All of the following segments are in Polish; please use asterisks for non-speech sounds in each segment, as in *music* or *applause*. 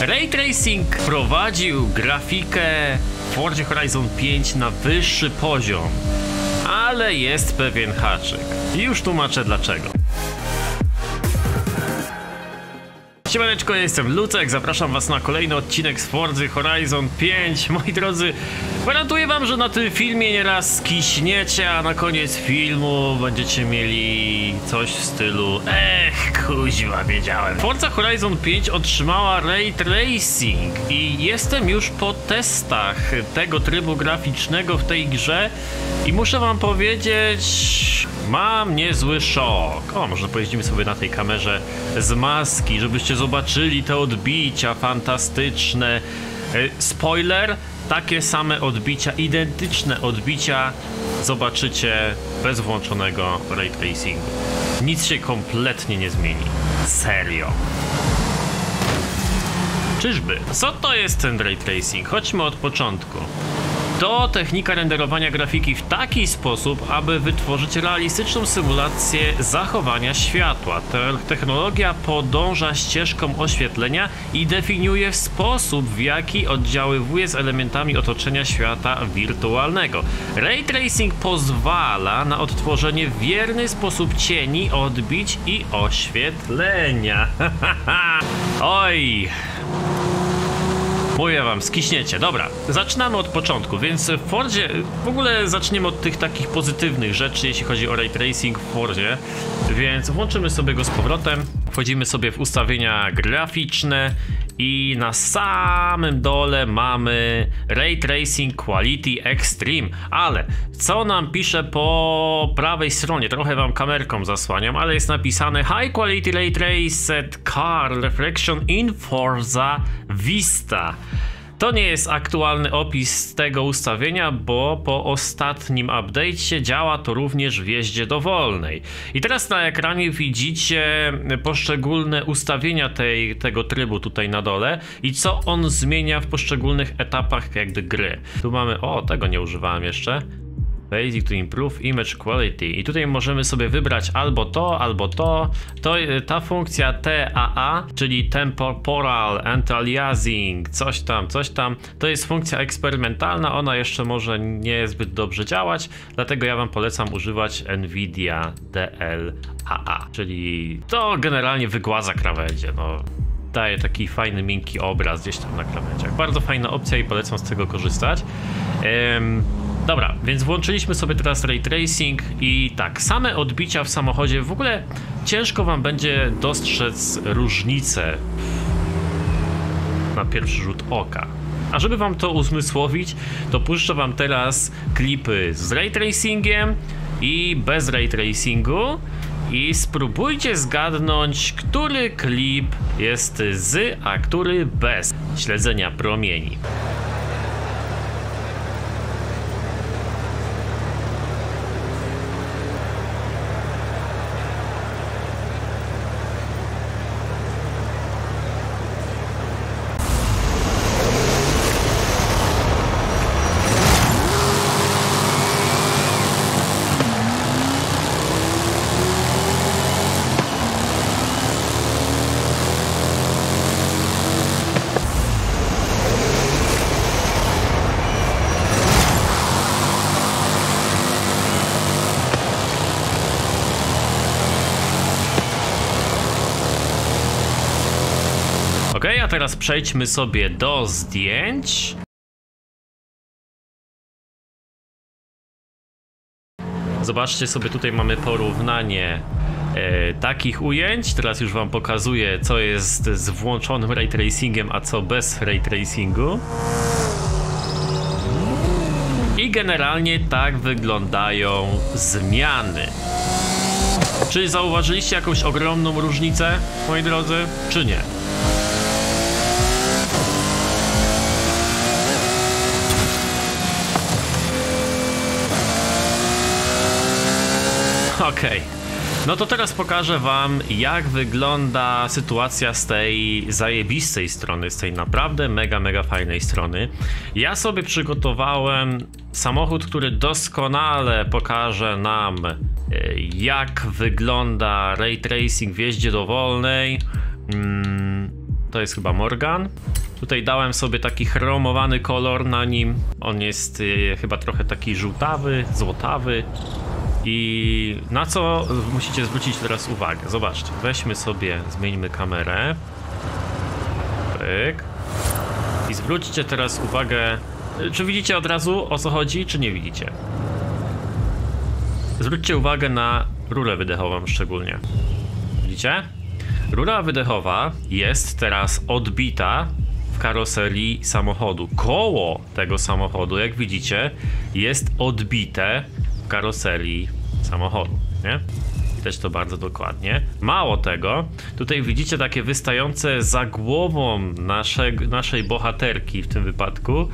Ray Tracing prowadził grafikę w Forza Horizon 5 na wyższy poziom, ale jest pewien haczyk. Już tłumaczę dlaczego. Siemaneczko, ja jestem Lucek, zapraszam was na kolejny odcinek z Forza Horizon 5. Moi drodzy, gwarantuję wam, że na tym filmie nieraz skiśniecie, a na koniec filmu będziecie mieli coś w stylu Ech, kuźwa, wiedziałem. Forza Horizon 5 otrzymała Ray Tracing i jestem już po testach tego trybu graficznego w tej grze i muszę wam powiedzieć, Mam niezły szok. O, może pojeździmy sobie na tej kamerze z maski, żebyście zobaczyli te odbicia fantastyczne. E, Spoiler, takie same odbicia, identyczne odbicia zobaczycie bez włączonego ray tracingu. Nic się kompletnie nie zmieni. Serio. Czyżby? Co to jest ten ray tracing? Chodźmy od początku. To technika renderowania grafiki w taki sposób, aby wytworzyć realistyczną symulację zachowania światła. Te technologia podąża ścieżką oświetlenia i definiuje sposób, w jaki oddziaływuje z elementami otoczenia świata wirtualnego. Ray tracing pozwala na odtworzenie w wierny sposób cieni, odbić i oświetlenia. *laughs* Oj, Mówię wam, skiśniecie. Dobra, zaczynamy od początku, więc w Fordzie, w ogóle zaczniemy od tych takich pozytywnych rzeczy, jeśli chodzi o ray tracing w Fordzie. Więc włączymy sobie go z powrotem, wchodzimy sobie w ustawienia graficzne i na samym dole mamy Ray Tracing Quality Extreme, ale co nam pisze po prawej stronie, trochę wam kamerką zasłaniam, ale jest napisane High Quality Ray Traced Car Reflection in Forza Vista. To nie jest aktualny opis tego ustawienia, bo po ostatnim update'cie działa to również w jeździe dowolnej. I teraz na ekranie widzicie poszczególne ustawienia tej, tego trybu tutaj na dole i co on zmienia w poszczególnych etapach jakby gry. Tu mamy, o tego nie używałem jeszcze, Basic to improve image quality. I tutaj możemy sobie wybrać albo to, albo to. to ta funkcja TAA, czyli Temporal Anti-Aliasing, coś tam, coś tam, to jest funkcja eksperymentalna. Ona jeszcze może nie zbyt dobrze działać, dlatego ja Wam polecam używać NVIDIA DLAA, czyli to generalnie wygładza krawędzie. No, daje taki fajny, miękki obraz gdzieś tam na krawędziach. Bardzo fajna opcja i polecam z tego korzystać. Um, Dobra, więc włączyliśmy sobie teraz ray tracing i tak, same odbicia w samochodzie, w ogóle ciężko wam będzie dostrzec różnicę na pierwszy rzut oka. A żeby wam to uzmysłowić, to puszczę wam teraz klipy z ray tracingiem i bez ray tracingu i spróbujcie zgadnąć, który klip jest z, a który bez śledzenia promieni. Ok, a teraz przejdźmy sobie do zdjęć. Zobaczcie sobie, tutaj mamy porównanie e, takich ujęć. Teraz już wam pokazuję, co jest z włączonym ray tracingiem, a co bez ray tracingu. I generalnie tak wyglądają zmiany. Czy zauważyliście jakąś ogromną różnicę, moi drodzy, czy nie? *laughs* Okej. Okay. No to teraz pokażę wam, jak wygląda sytuacja z tej zajebistej strony, z tej naprawdę mega, mega fajnej strony. Ja sobie przygotowałem samochód, który doskonale pokaże nam, e, jak wygląda ray tracing w jeździe dowolnej. Mm, To jest chyba Morgan. Tutaj dałem sobie taki chromowany kolor na nim. On jest y, chyba trochę taki żółtawy, złotawy. I na co musicie zwrócić teraz uwagę? Zobaczcie, weźmy sobie, zmieńmy kamerę. Pyk. I zwróćcie teraz uwagę, czy widzicie od razu o co chodzi, czy nie widzicie? Zwróćcie uwagę na rurę wydechową szczególnie. Widzicie? Rura wydechowa jest teraz odbita w karoserii samochodu. Koło tego samochodu, jak widzicie, jest odbite w karoserii samochodu, nie? Widać to bardzo dokładnie. Mało tego, tutaj widzicie takie wystające za głową nasze, naszej bohaterki w tym wypadku.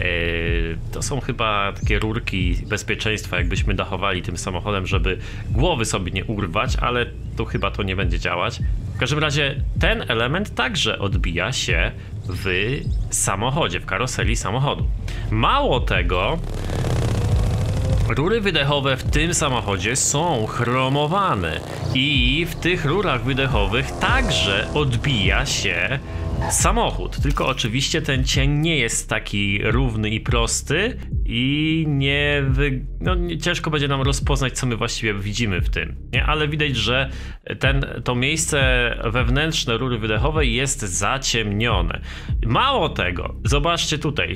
Yy, to są chyba takie rurki bezpieczeństwa, jakbyśmy dachowali tym samochodem, żeby głowy sobie nie urwać, ale tu chyba to nie będzie działać. W każdym razie ten element także odbija się w samochodzie, w karoserii samochodu. Mało tego, Rury wydechowe w tym samochodzie są chromowane i w tych rurach wydechowych także odbija się samochód. Tylko oczywiście ten cień nie jest taki równy i prosty i nie, wy... no, ciężko będzie nam rozpoznać, co my właściwie widzimy w tym. Nie? Ale widać, że ten, to miejsce wewnętrzne rury wydechowej jest zaciemnione. Mało tego, zobaczcie tutaj,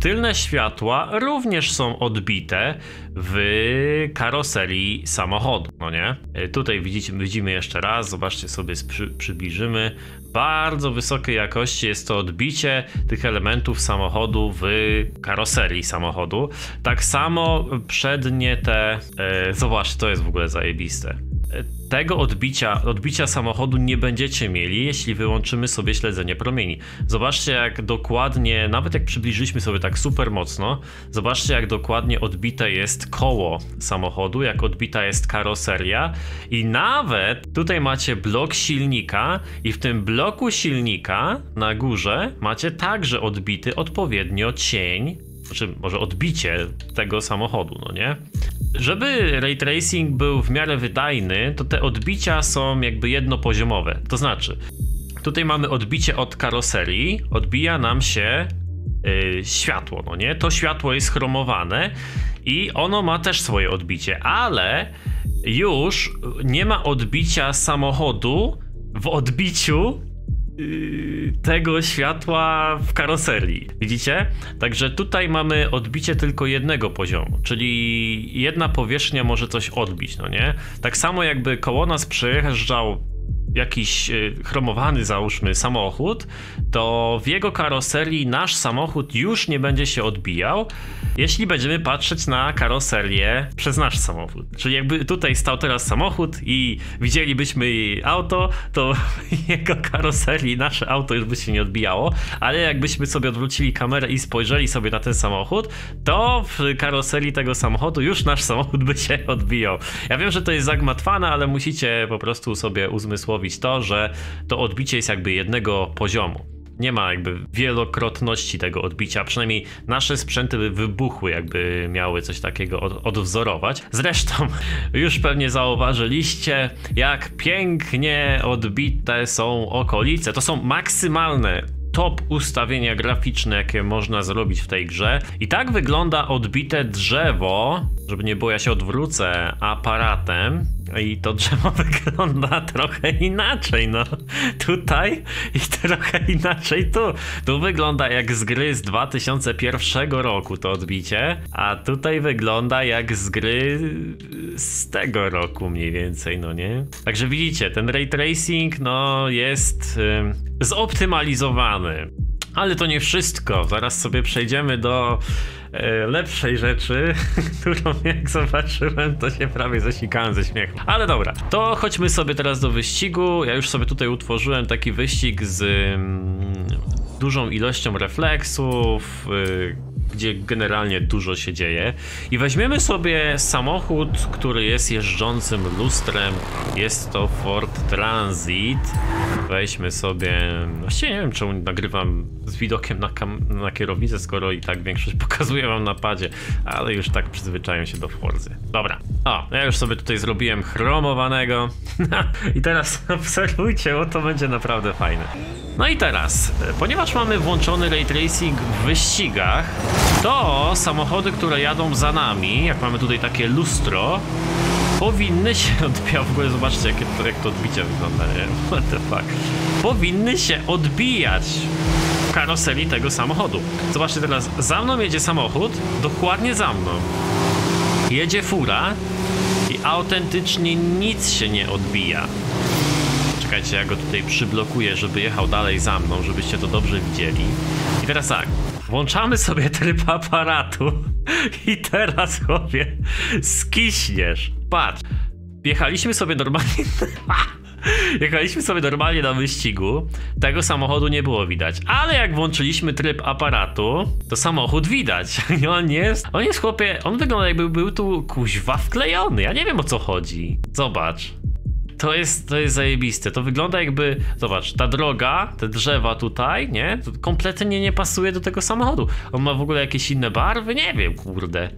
tylne światła również są odbite w karoserii samochodu, no nie? Tutaj widzicie, widzimy jeszcze raz, zobaczcie sobie, przy, przybliżymy. Bardzo wysokiej jakości jest to odbicie tych elementów samochodu w karoserii samochodu. Tak samo przednie te, e, zobaczcie, to jest w ogóle zajebiste tego odbicia, odbicia samochodu nie będziecie mieli, jeśli wyłączymy sobie śledzenie promieni. Zobaczcie jak dokładnie, nawet jak przybliżyliśmy sobie tak super mocno, zobaczcie jak dokładnie odbite jest koło samochodu, jak odbita jest karoseria i nawet tutaj macie blok silnika i w tym bloku silnika na górze macie także odbity odpowiednio cień znaczy może odbicie tego samochodu, no nie? Żeby ray tracing był w miarę wydajny, to te odbicia są jakby jednopoziomowe. To znaczy, tutaj mamy odbicie od karoserii, odbija nam się yy, światło, no nie? To światło jest chromowane i ono ma też swoje odbicie, ale już nie ma odbicia samochodu w odbiciu tego światła w karoserii. Widzicie? Także tutaj mamy odbicie tylko jednego poziomu, czyli jedna powierzchnia może coś odbić, no nie? Tak samo jakby koło nas przejeżdżał jakiś e, chromowany, załóżmy, samochód, to w jego karoserii nasz samochód już nie będzie się odbijał, jeśli będziemy patrzeć na karoserię przez nasz samochód. Czyli jakby tutaj stał teraz samochód i widzielibyśmy auto, to *laughs* jego karoserii nasze auto już by się nie odbijało, ale jakbyśmy sobie odwrócili kamerę i spojrzeli sobie na ten samochód, to w karoserii tego samochodu już nasz samochód by się odbijał. Ja wiem, że to jest zagmatwane, ale musicie po prostu sobie uzmysłowić to, że to odbicie jest jakby jednego poziomu. Nie ma jakby wielokrotności tego odbicia, przynajmniej nasze sprzęty by wybuchły, jakby miały coś takiego od, odwzorować. Zresztą *laughs* już pewnie zauważyliście, jak pięknie odbite są okolice. To są maksymalne top ustawienia graficzne, jakie można zrobić w tej grze. I tak wygląda odbite drzewo, żeby nie było, ja się odwrócę aparatem i to drzewo *laughs* wygląda trochę inaczej, no. Tutaj i trochę inaczej tu. Tu wygląda jak z gry z 2001 roku to odbicie, a tutaj wygląda jak z gry z tego roku mniej więcej, no nie? Także widzicie, ten ray tracing, no jest zoptymalizowany. Ale to nie wszystko. Zaraz sobie przejdziemy do e, lepszej rzeczy, *laughs* którą jak zobaczyłem, to się prawie zasikałem ze śmiechu. Ale dobra, to chodźmy sobie teraz do wyścigu. Ja już sobie tutaj utworzyłem taki wyścig z mm, dużą ilością refleksów, y, gdzie generalnie dużo się dzieje. I weźmiemy sobie samochód, który jest jeżdżącym lustrem. Jest to Ford Transit. Weźmy sobie. Właściwie nie wiem, czemu nagrywam z widokiem na, na kierownicę, skoro i tak większość *laughs* pokazuje wam na padzie, ale już tak przyzwyczają się do Forzy. Dobra. O, ja już sobie tutaj zrobiłem chromowanego. *laughs* I teraz *laughs* obserwujcie, bo to będzie naprawdę fajne. No i teraz, e, ponieważ mamy włączony ray tracing w wyścigach, to samochody, które jadą za nami, jak mamy tutaj takie lustro, powinny się *laughs* odbijać. W ogóle zobaczcie, jakie to, jak to odbicie wygląda, nie? *laughs* What the fuck? Powinny się odbijać w karoserii tego samochodu. Zobaczcie teraz, za mną jedzie samochód, dokładnie za mną. Jedzie fura i autentycznie nic się nie odbija. Czekajcie, ja go tutaj przyblokuję, żeby jechał dalej za mną, żebyście to dobrze widzieli. I teraz tak, włączamy sobie tryb aparatu i teraz chłopie, skiśniesz. Patrz, jechaliśmy sobie normalnie... *laughs* Jechaliśmy sobie normalnie na wyścigu, tego samochodu nie było widać, ale jak włączyliśmy tryb aparatu, to samochód widać. *laughs* I on jest, on jest chłopie, on wygląda jakby był tu kuźwa wklejony, ja nie wiem o co chodzi. Zobacz. To jest, to jest zajebiste. To wygląda jakby, zobacz, ta droga, te drzewa tutaj, nie? To kompletnie nie pasuje do tego samochodu. On ma w ogóle jakieś inne barwy? Nie wiem, kurde.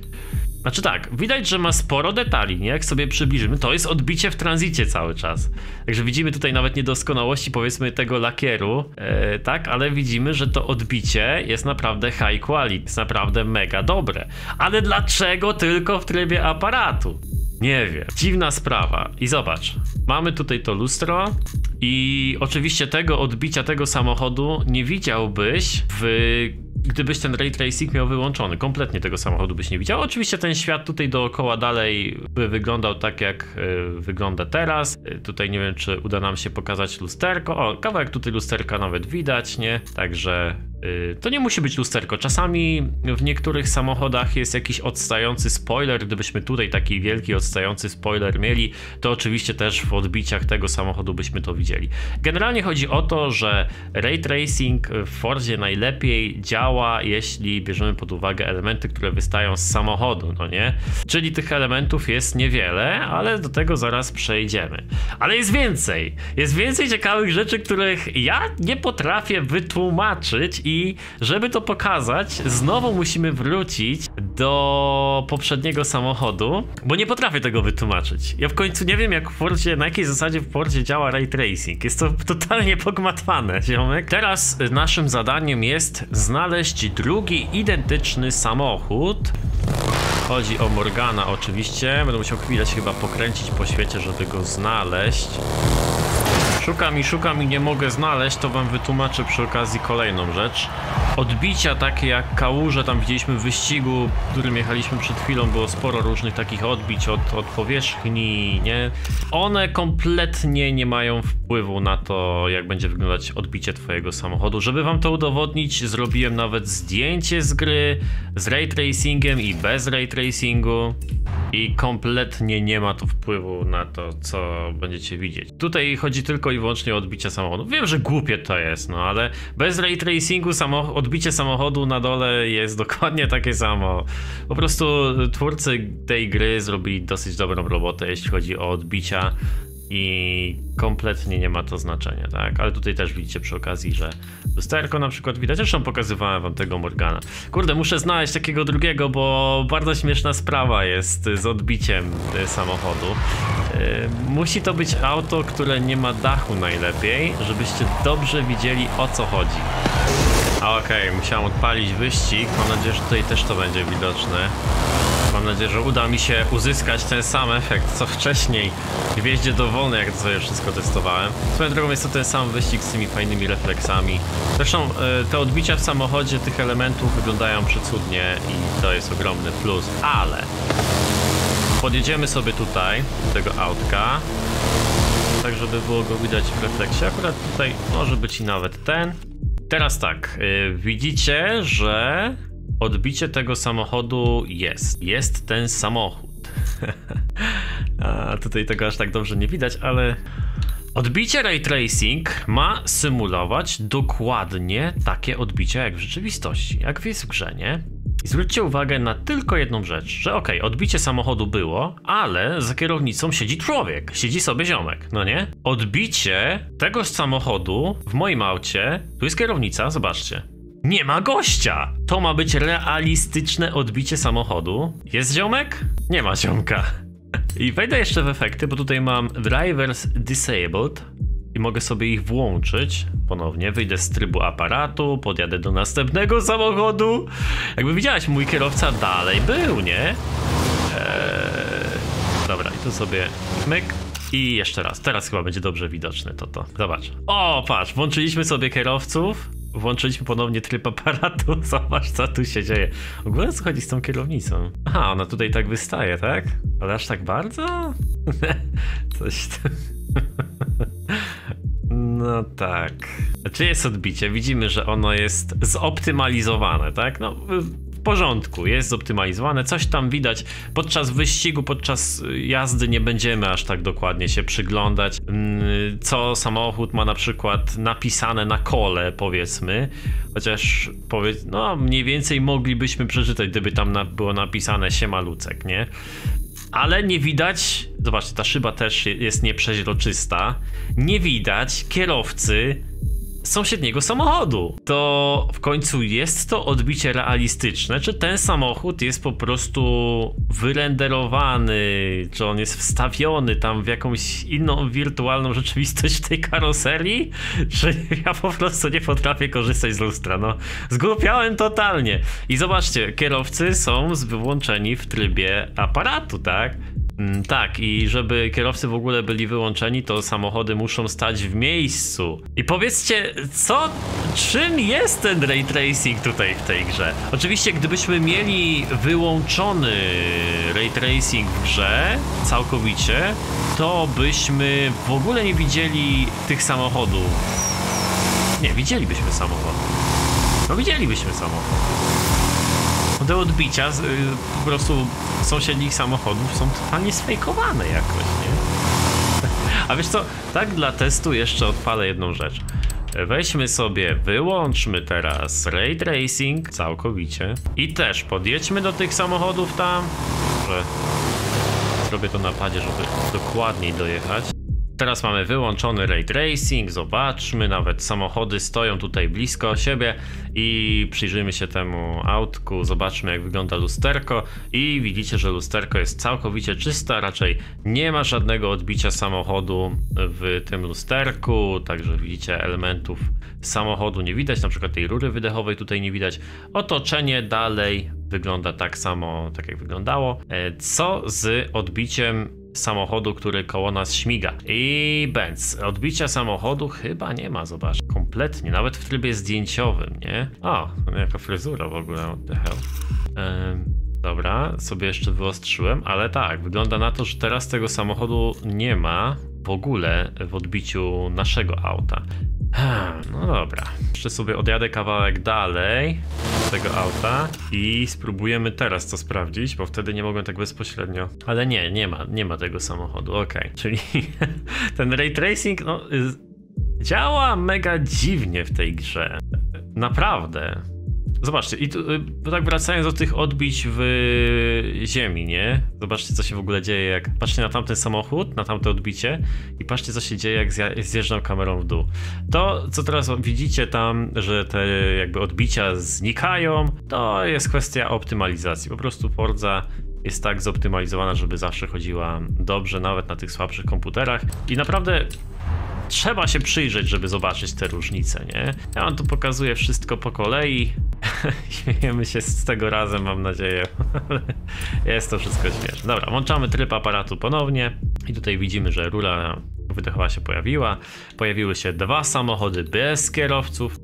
Znaczy tak, widać, że ma sporo detali, nie? Jak sobie przybliżymy, to jest odbicie w tranzycie cały czas. Także widzimy tutaj nawet niedoskonałości, powiedzmy, tego lakieru, e, tak? Ale widzimy, że to odbicie jest naprawdę high quality, jest naprawdę mega dobre. Ale dlaczego tylko w trybie aparatu? Nie wiem. Dziwna sprawa. I zobacz, mamy tutaj to lustro i oczywiście tego odbicia tego samochodu nie widziałbyś w gdybyś ten ray tracing miał wyłączony, kompletnie tego samochodu byś nie widział. Oczywiście ten świat tutaj dookoła dalej by wyglądał tak, jak y, wygląda teraz. Y, tutaj nie wiem, czy uda nam się pokazać lusterko. O, kawałek tutaj lusterka nawet widać, nie? Także to nie musi być lusterko. Czasami w niektórych samochodach jest jakiś odstający spoiler. Gdybyśmy tutaj taki wielki odstający spoiler mieli, to oczywiście też w odbiciach tego samochodu byśmy to widzieli. Generalnie chodzi o to, że ray tracing w Fordzie najlepiej działa działa, jeśli bierzemy pod uwagę elementy, które wystają z samochodu, no nie? Czyli tych elementów jest niewiele, ale do tego zaraz przejdziemy. Ale jest więcej. Jest więcej ciekawych rzeczy, których ja nie potrafię wytłumaczyć i żeby to pokazać, znowu musimy wrócić do poprzedniego samochodu, bo nie potrafię tego wytłumaczyć. Ja w końcu nie wiem, jak w Fordzie, na jakiej zasadzie w Fordzie działa ray tracing. Jest to *laughs* totalnie pogmatwane, ziomek. Teraz naszym zadaniem jest znaleźć drugi identyczny samochód. Chodzi o Morgana oczywiście. Będę musiał chwilę się chyba pokręcić po świecie, żeby go znaleźć. Szukam i szukam i nie mogę znaleźć, to wam wytłumaczę przy okazji kolejną rzecz. Odbicia takie jak kałuże, tam widzieliśmy w wyścigu, którym jechaliśmy przed chwilą, było sporo różnych takich odbić od, od powierzchni, nie? One kompletnie nie mają wpływu na to, jak będzie wyglądać odbicie twojego samochodu. Żeby wam to udowodnić, zrobiłem nawet zdjęcie z gry, z ray tracingiem i bez ray tracingu i kompletnie nie ma to wpływu na to, co będziecie widzieć. Tutaj chodzi tylko i wyłącznie o odbicie samochodu. Wiem, że głupie to jest, no ale bez ray tracingu samochód, odbicie samochodu na dole jest *laughs* dokładnie takie samo. Po prostu twórcy tej gry zrobili dosyć dobrą robotę, jeśli chodzi o odbicia i kompletnie nie ma to znaczenia, tak? Ale tutaj też widzicie przy okazji, że lusterko na przykład widać, zresztą pokazywałem wam tego Morgana. Kurde, muszę znaleźć takiego drugiego, bo bardzo śmieszna sprawa jest z odbiciem e, samochodu. Yy, musi to być auto, które nie ma dachu najlepiej, żebyście dobrze widzieli o co chodzi. Okej, okay, musiałem odpalić wyścig, mam nadzieję, że tutaj też to będzie widoczne. Mam nadzieję, że uda mi się uzyskać ten sam efekt, co wcześniej w jeździe dowolnej, jak to sobie wszystko testowałem. Swoją drogą jest to ten sam wyścig z tymi fajnymi refleksami. Zresztą e, te odbicia w samochodzie tych elementów wyglądają przecudnie i to jest ogromny plus, ale podjedziemy sobie tutaj do tego autka tak żeby było go widać w refleksie. Akurat tutaj może być i nawet ten. Teraz tak, yy, widzicie, że odbicie tego samochodu jest. Jest ten samochód. *laughs* A tutaj tego aż tak dobrze nie widać, ale Odbicie ray tracing ma symulować dokładnie takie odbicia jak w rzeczywistości, jak jest w grze, nie? I zwróćcie uwagę na tylko jedną rzecz, że okej, okay, odbicie samochodu było, ale za kierownicą siedzi człowiek, siedzi sobie ziomek, no nie? Odbicie tego samochodu w moim aucie, tu jest kierownica, zobaczcie. Nie ma gościa! To ma być realistyczne odbicie samochodu. Jest ziomek? Nie ma ziomka. *laughs* I wejdę jeszcze w efekty, bo tutaj mam drivers disabled. I mogę sobie ich włączyć ponownie. Wyjdę z trybu aparatu, podjadę do następnego samochodu. Jakby widziałeś, mój kierowca dalej był, nie? Eee, dobra, i tu sobie myk. I jeszcze raz, teraz chyba będzie dobrze widoczne to to. Zobacz. O, patrz, włączyliśmy sobie kierowców. Włączyliśmy ponownie tryb aparatu. *laughs* Zobacz, co tu się dzieje. W ogóle co chodzi z tą kierownicą? Aha, ona tutaj tak wystaje, tak? Ale aż tak bardzo? *laughs* Coś tu... No tak. Czy jest odbicie? Widzimy, że ono jest zoptymalizowane, tak? No, w porządku, jest zoptymalizowane. Coś tam widać podczas wyścigu, podczas jazdy nie będziemy aż tak dokładnie się przyglądać, mm, co samochód ma na przykład napisane na kole, powiedzmy. Chociaż powiedz, no mniej więcej moglibyśmy przeczytać, gdyby tam było napisane siemalucek, nie? Ale nie widać, zobaczcie, ta szyba też jest nieprzeźroczysta, nie widać kierowcy sąsiedniego samochodu. To w końcu jest to odbicie realistyczne, czy ten samochód jest po prostu wyrenderowany, czy on jest wstawiony tam w jakąś inną wirtualną rzeczywistość tej karoserii, czy *laughs* ja po prostu nie potrafię korzystać z lustra. No, zgłupiałem totalnie. I zobaczcie, kierowcy są wyłączeni w trybie aparatu, tak? Mm, tak, i żeby kierowcy w ogóle byli wyłączeni, to samochody muszą stać w miejscu. I powiedzcie, co, czym jest ten ray tracing tutaj w tej grze? Oczywiście, gdybyśmy mieli wyłączony ray tracing w grze całkowicie, to byśmy w ogóle nie widzieli tych samochodów. Nie, widzielibyśmy samochody. No widzielibyśmy samochody te odbicia y, po prostu sąsiednich samochodów są totalnie sfejkowane jakoś, nie? *laughs* A wiesz co, tak dla testu jeszcze odpalę jedną rzecz. Weźmy sobie, wyłączmy teraz Ray Tracing całkowicie i też podjedźmy do tych samochodów tam, że zrobię to na padzie, żeby dokładniej dojechać. Teraz mamy wyłączony ray tracing, zobaczmy, nawet samochody stoją tutaj blisko siebie i przyjrzyjmy się temu autku, zobaczmy jak wygląda lusterko i widzicie, że lusterko jest całkowicie czyste, raczej nie ma żadnego odbicia samochodu w tym lusterku, także widzicie elementów samochodu nie widać, na przykład tej rury wydechowej tutaj nie widać. Otoczenie dalej wygląda tak samo, tak jak wyglądało. E, co z odbiciem samochodu, który koło nas śmiga. I Benz. Odbicia samochodu chyba nie ma, zobacz. Kompletnie, nawet w trybie zdjęciowym, nie? O, jaka fryzura w ogóle, what the hell. dobra, sobie jeszcze wyostrzyłem, ale tak, wygląda na to, że teraz tego samochodu nie ma w ogóle w odbiciu naszego auta. No dobra. Jeszcze sobie odjadę kawałek dalej tego auta i spróbujemy teraz to sprawdzić, bo wtedy nie mogłem tak bezpośrednio. Ale nie, nie ma, nie ma tego samochodu, ok. *laughs* Czyli ten ray tracing no, działa mega dziwnie w tej grze. Naprawdę. Zobaczcie, i tu, y, tak wracając do tych odbić w ziemi, nie? Zobaczcie, co się w ogóle dzieje, jak patrzcie na tamten samochód, na tamte odbicie i patrzcie, co się dzieje, jak zjeżdżam kamerą w dół. To, co teraz widzicie tam, że te jakby odbicia znikają, to jest kwestia optymalizacji. Po prostu Forza jest tak zoptymalizowana, żeby zawsze chodziła dobrze, nawet na tych słabszych komputerach. I naprawdę trzeba się przyjrzeć, żeby zobaczyć te różnice, nie? Ja wam tu pokazuję wszystko po kolei. *laughs* Śmiejemy się z tego razem, mam nadzieję. *laughs* Jest to wszystko śmieszne. Dobra, włączamy tryb aparatu ponownie i tutaj widzimy, że rura wydechowa się pojawiła. Pojawiły się dwa samochody bez kierowców.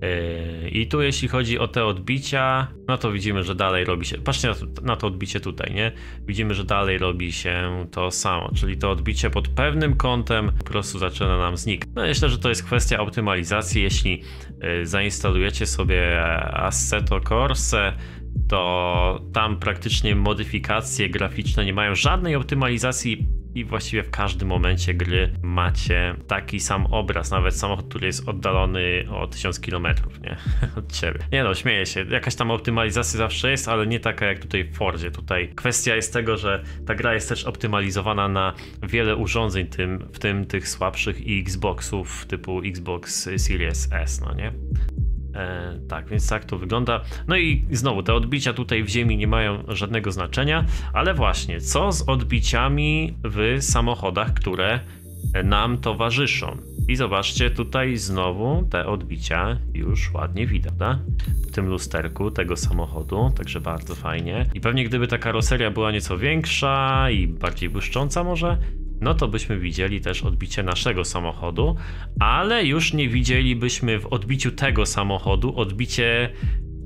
Yy, I tu jeśli chodzi o te odbicia, no to widzimy, że dalej robi się. Patrzcie na to, to odbicie tutaj, nie? Widzimy, że dalej robi się to samo, czyli to odbicie pod pewnym kątem po prostu zaczyna nam znikać. No myślę, że to jest kwestia optymalizacji. Jeśli yy, zainstalujecie sobie Assetto Corse, to tam praktycznie modyfikacje graficzne nie mają żadnej optymalizacji i właściwie w każdym momencie gry macie taki sam obraz, nawet samochód, który jest oddalony o 1000 km, nie? *laughs* Od ciebie. Nie no, śmieję się. Jakaś tam optymalizacja zawsze jest, ale nie taka jak tutaj w Fordzie. Tutaj kwestia jest tego, że ta gra jest też optymalizowana na wiele urządzeń, tym, w tym tych słabszych Xboxów typu Xbox Series S, no nie? E, tak, więc tak to wygląda. No i znowu, te odbicia tutaj w ziemi nie mają żadnego znaczenia, ale właśnie, co z odbiciami w samochodach, które nam towarzyszą. I zobaczcie, tutaj znowu te odbicia już ładnie widać, prawda? W tym lusterku tego samochodu, także bardzo fajnie. I pewnie gdyby ta karoseria była nieco większa i bardziej błyszcząca może, no to byśmy widzieli też odbicie naszego samochodu, ale już nie widzielibyśmy w odbiciu tego samochodu odbicie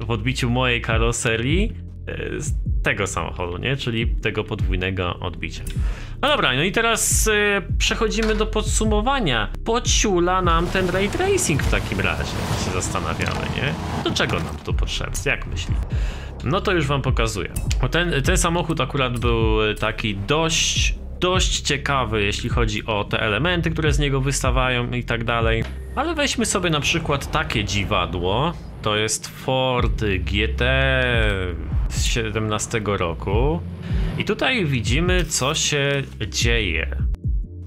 w odbiciu mojej karoserii e, tego samochodu, nie? Czyli tego podwójnego odbicia. No dobra, no i teraz y, przechodzimy do podsumowania. Podsiula nam ten ray tracing w takim razie, się zastanawiamy, nie? Do czego nam to potrzebne? Jak myśli? No to już wam pokazuję. Ten, ten samochód akurat był taki dość dość ciekawy, jeśli chodzi o te elementy, które z niego wystawają i tak dalej. Ale weźmy sobie na przykład takie dziwadło. To jest Ford GT z 17 roku. I tutaj widzimy, co się dzieje.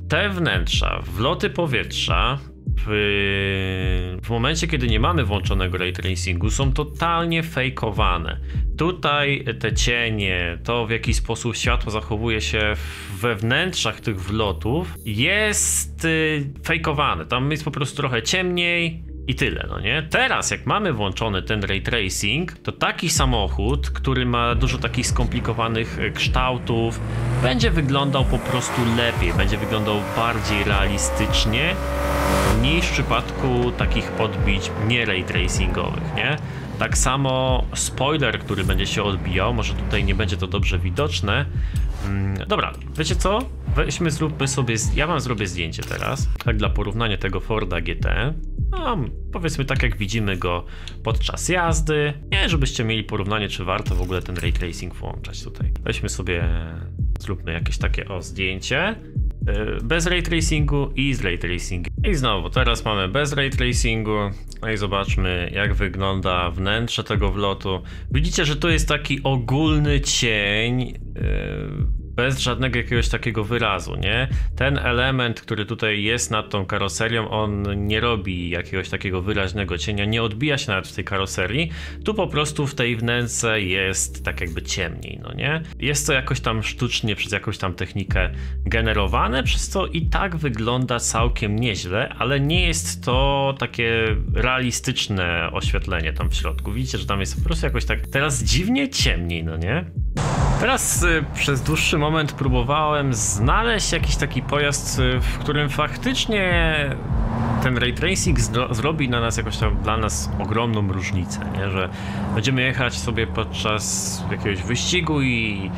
Te wnętrza, wloty powietrza w, momencie, kiedy nie mamy włączonego ray tracingu, są totalnie fejkowane. Tutaj te cienie, to w jaki sposób światło zachowuje się we wnętrzach tych wlotów, jest y, fejkowane. Tam jest po prostu trochę ciemniej, i tyle, no nie? Teraz, jak mamy włączony ten ray tracing, to taki samochód, który ma dużo takich skomplikowanych e, kształtów, będzie wyglądał po prostu lepiej, będzie wyglądał bardziej realistycznie niż w przypadku takich odbić nie ray tracingowych, nie? Tak samo spoiler, który będzie się odbijał, może tutaj nie będzie to dobrze widoczne. Mm, dobra, wiecie co? Weźmy, zróbmy sobie, ja wam zrobię zdjęcie teraz, tak dla porównania tego Forda GT. No, powiedzmy tak jak widzimy go podczas jazdy. Nie, żebyście mieli porównanie, czy warto w ogóle ten ray tracing włączać tutaj. Weźmy sobie, zróbmy jakieś takie o zdjęcie. E, bez ray tracingu i z ray tracingu. I znowu, teraz mamy bez ray tracingu. No i zobaczmy, jak wygląda wnętrze tego wlotu. Widzicie, że tu jest taki ogólny cień. Yy bez żadnego jakiegoś takiego wyrazu, nie? Ten element, który tutaj jest nad tą karoserią, on nie robi jakiegoś takiego wyraźnego cienia, nie odbija się nawet w tej karoserii. Tu po prostu w tej wnęce jest tak jakby ciemniej, no nie? Jest to jakoś tam sztucznie przez jakąś tam technikę generowane, przez co i tak wygląda całkiem nieźle, ale nie jest to takie realistyczne oświetlenie tam w środku. Widzicie, że tam jest po prostu jakoś tak teraz dziwnie ciemniej, no nie? Teraz y, przez dłuższy moment próbowałem znaleźć jakiś taki pojazd, y, w którym faktycznie ten ray tracing zrobi na nas jakoś tam dla nas ogromną różnicę, nie? że będziemy jechać sobie podczas jakiegoś wyścigu i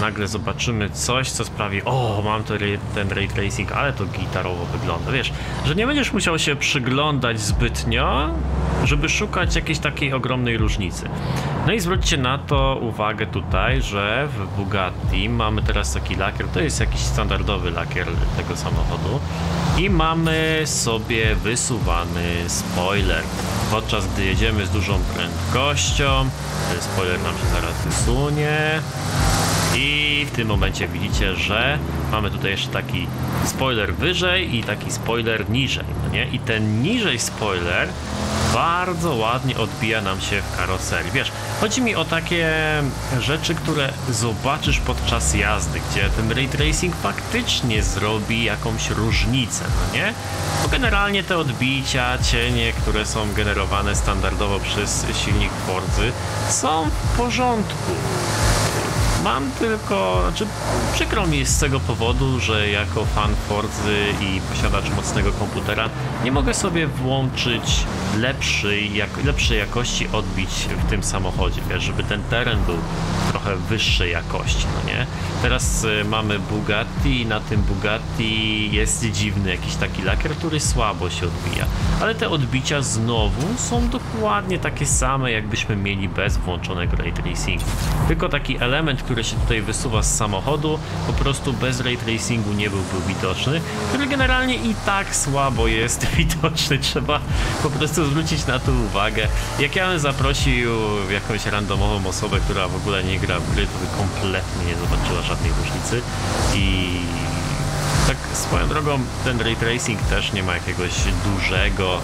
nagle zobaczymy coś, co sprawi, o, mam to, ten ray tracing, ale to gitarowo wygląda, wiesz, że nie będziesz musiał się przyglądać zbytnio, żeby szukać jakiejś takiej ogromnej różnicy. No i zwróćcie na to uwagę tutaj, że w Bugatti mamy teraz taki lakier, to jest jakiś standardowy lakier tego samochodu i mamy sobie wysuwany spoiler. Podczas gdy jedziemy z dużą prędkością, spoiler nam się zaraz wysunie i w tym momencie widzicie, że mamy tutaj jeszcze taki spoiler wyżej i taki spoiler niżej, no nie? I ten niżej spoiler bardzo ładnie odbija nam się w karoserii. Wiesz, chodzi mi o takie rzeczy, które zobaczysz podczas jazdy, gdzie ten ray tracing faktycznie zrobi jakąś różnicę, no nie? Bo generalnie te odbicia, cienie, które są generowane standardowo przez silnik Forzy są w porządku. Mam tylko, znaczy przykro mi z tego powodu, że jako fan Forzy i posiadacz mocnego komputera nie mogę sobie włączyć lepszej, jak, lepszej jakości odbić w tym samochodzie, wiesz, żeby ten teren był trochę wyższej jakości, no nie? Teraz y, mamy Bugatti i na tym Bugatti jest dziwny jakiś taki lakier, który słabo się odbija, ale te odbicia znowu są dokładnie takie same, jakbyśmy mieli bez włączonego ray tracingu. Tylko taki element, który się tutaj wysuwa z samochodu, po prostu bez ray tracingu nie byłby widoczny, który generalnie i tak słabo jest *laughs* widoczny, trzeba po prostu zwrócić na to uwagę. Jak ja bym zaprosił jakąś randomową osobę, która w ogóle nie gra w gry, to by kompletnie nie zobaczyła żadnej różnicy i Tak swoją drogą ten ray tracing też nie ma jakiegoś dużego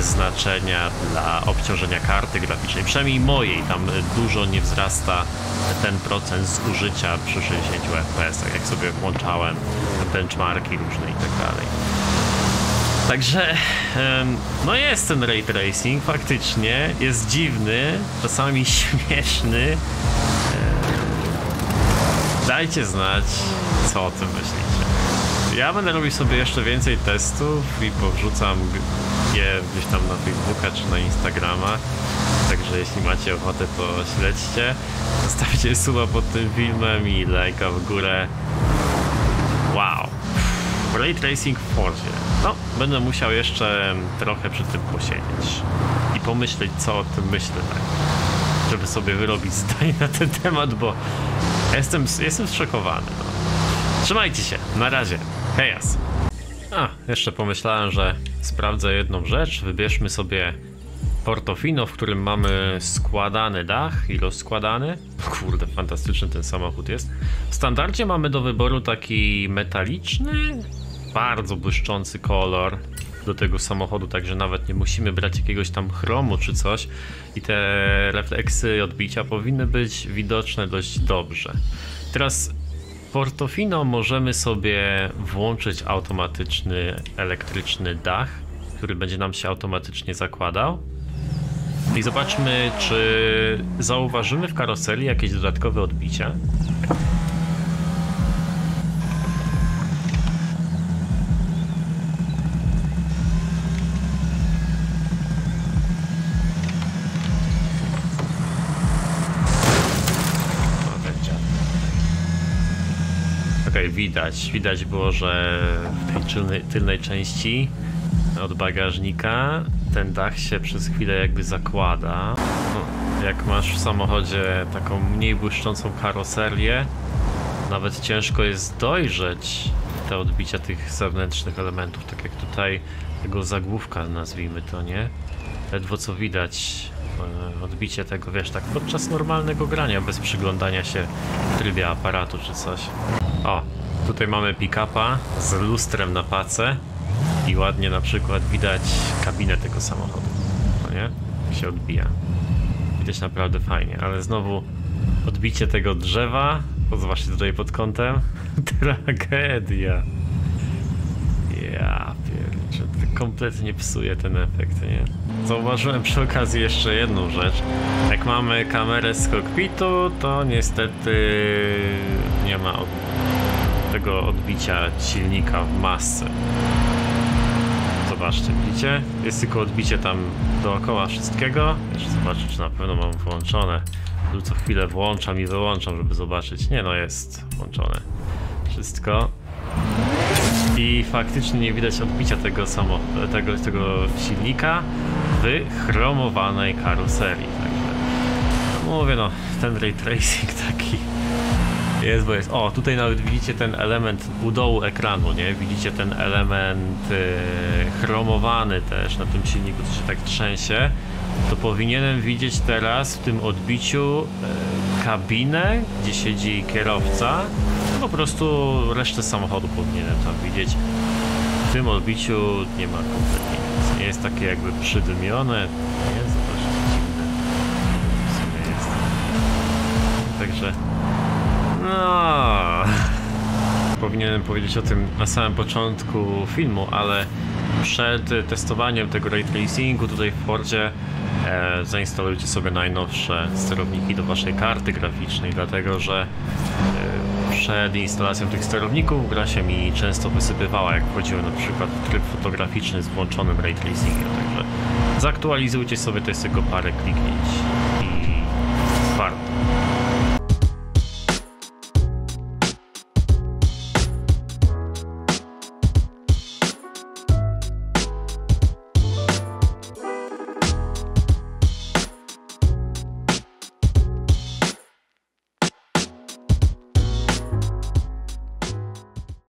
znaczenia dla obciążenia karty graficznej, przynajmniej mojej, tam dużo nie wzrasta ten procent zużycia przy 60 fps, jak sobie włączałem benchmarki różne i tak dalej. Także, no jest ten ray tracing, faktycznie, jest dziwny, czasami *laughs* śmieszny. Dajcie znać, co o tym myślicie. Ja będę robił sobie jeszcze więcej testów i powrzucam je gdzieś tam na Facebooka czy na Instagrama. Także jeśli macie ochotę, to śledźcie. Zostawcie suba pod tym filmem i lajka w górę. Wow. Ray Tracing w Forzie. No, będę musiał jeszcze trochę przy tym posiedzieć i pomyśleć, co o tym myślę, tak. Żeby sobie wyrobić zdanie na ten temat, bo jestem, jestem zszokowany. No. Trzymajcie się, na razie. Hejas. A, jeszcze pomyślałem, że sprawdzę jedną rzecz. Wybierzmy sobie Portofino, w którym mamy składany dach i rozskładany. *laughs* Kurde, fantastyczny ten samochód jest. W standardzie mamy do wyboru taki metaliczny, bardzo błyszczący kolor do tego samochodu, także nawet nie musimy brać jakiegoś tam chromu czy coś i te refleksy odbicia powinny być widoczne dość dobrze. Teraz Portofino możemy sobie włączyć automatyczny elektryczny dach, który będzie nam się automatycznie zakładał. I zobaczmy, czy zauważymy w karoserii jakieś dodatkowe odbicia. Okej, widać. Widać było, że w tej tylnej, części od bagażnika ten dach się przez chwilę jakby zakłada. No, jak masz w samochodzie taką mniej błyszczącą karoserię, nawet ciężko jest dojrzeć te odbicia tych zewnętrznych elementów, tak jak tutaj tego zagłówka nazwijmy to, nie? Ledwo co widać e, odbicie tego, wiesz, tak podczas normalnego grania, bez przyglądania się w trybie aparatu czy coś. O, tutaj mamy pick-upa z lustrem na pace i ładnie na przykład widać kabinę tego samochodu. No nie? Się odbija. Widać naprawdę fajnie, ale znowu odbicie tego drzewa, zobaczcie tutaj pod kątem, *laughs* tragedia. Ja pierniczę, to kompletnie psuje ten efekt, nie? Zauważyłem przy okazji jeszcze jedną rzecz. Jak mamy kamerę z kokpitu, to niestety nie ma. Tego odbicia silnika w masce. Zobaczcie, widzicie? Jest tylko odbicie tam dookoła wszystkiego. Jeszcze zobaczę, czy na pewno mam włączone. Tu co chwilę włączam i wyłączam, żeby zobaczyć. Nie no, jest włączone. Wszystko. I faktycznie nie widać odbicia tego, samo, tego, tego silnika w chromowanej karoserii. Także no mówię no, ten ray tracing taki jest, bo jest. O, tutaj nawet widzicie ten element u dołu ekranu, nie? Widzicie ten element yy, chromowany też na tym silniku, co się tak trzęsie. To powinienem widzieć teraz w tym odbiciu yy, kabinę, gdzie siedzi kierowca. Po prostu resztę samochodu powinienem tam widzieć. W tym odbiciu nie ma kompletnie nic. Nie jest takie jakby przydymione. Nie, zobaczcie, dziwne. W sumie jest. Także Powinienem powiedzieć o tym na samym początku filmu, ale przed testowaniem tego ray tracingu tutaj w Fordzie e, zainstalujcie sobie najnowsze sterowniki do waszej karty graficznej, dlatego że e, przed instalacją tych sterowników gra się mi często wysypywała, jak wchodziłem na przykład w tryb fotograficzny z włączonym ray tracingiem, także zaktualizujcie sobie, to jest tylko parę kliknięć.